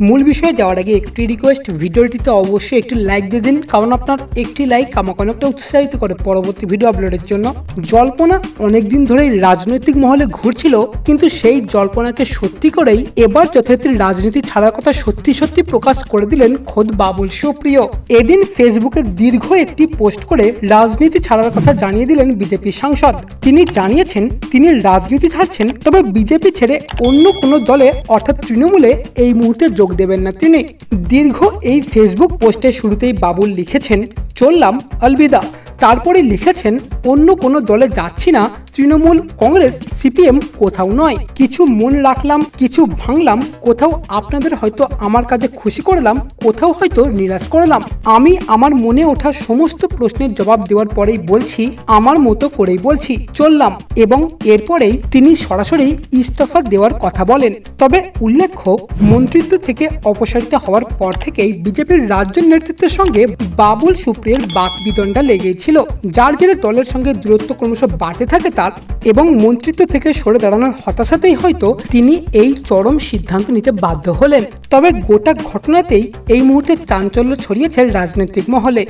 মূল বিষয়ে যাওয়ার আগে একটি রিকোয়েস্ট ভিডিওটিতে অবশ্যই একটি লাইক দিয়ে দিন, কারণ আপনার একটি লাইক আমাকে অনেকটা উৎসাহিত করে পরবর্তী ভিডিও আপলোডের জন্য। জল্পনা অনেকদিন ধরেই রাজনৈতিক মহলে ঘুরছিল, কিন্তু সেই জল্পনাকে সত্যি করেই এবার যথারীতি রাজনীতি ছাড়ার কথা সত্যি সত্যি প্রকাশ করে দিলেন খোদ বাবুল সুপ্রিয়। এদিন ফেসবুকে দীর্ঘ একটি পোস্ট করে রাজনীতি ছাড়ার কথা জানিয়ে দিলেন বিজেপি সাংসদ। তিনি জানিয়েছেন, তিনি রাজনীতি ছাড়ছেন, তবে বিজেপি ছেড়ে অন্য কোনো দলে, অর্থাৎ তৃণমূলে, এই মুহূর্তে যোগ দেবেন না। তিনি দীর্ঘ এই ফেসবুক পোস্টের শুরুতেই বাবুল লিখেছেন, চললাম, আলবিদা। তারপরে লিখেছেন, অন্য কোনো দলে যাচ্ছি না, তৃণমূল কংগ্রেস, সিপিএম কোথাও নয়। কিছু মন রাখলাম, কিছু ভাঙলাম, কোথাও আপনাদের হয়তো আমার কাছে খুশি করলাম, কোথাও হয়তো নিরাশ করলাম। আমি আমার মনে ওঠা সমস্ত প্রশ্নের জবাব দেওয়ার পরেই বলছি, আমার মতো করেই বলছি, চললাম। এবং এরপরেই তিনি সরাসরি ইস্তফা দেওয়ার কথা বলেন। তবে উল্লেখ্য, মন্ত্রিত্ব থেকে অপসারিত হওয়ার পর থেকেই বিজেপির রাজ্য নেতৃত্বের সঙ্গে বাবুল সুপ্রিয়ের বাক বিদণ্ডা লেগেছিল, যার জেরে দলের সঙ্গে দূরত্ব ক্রমশ বাড়তে থাকে তার এবং মন্ত্রিত্ব থেকে সরে দাঁড়ানোর হতাশাতেই হয়তো তিনি এই চরম সিদ্ধান্ত নিতে বাধ্য হলেন। তবে গোটা ঘটনাতেই এই মুহূর্তে চাঞ্চল্য ছড়িয়েছে রাজনৈতিক মহলে।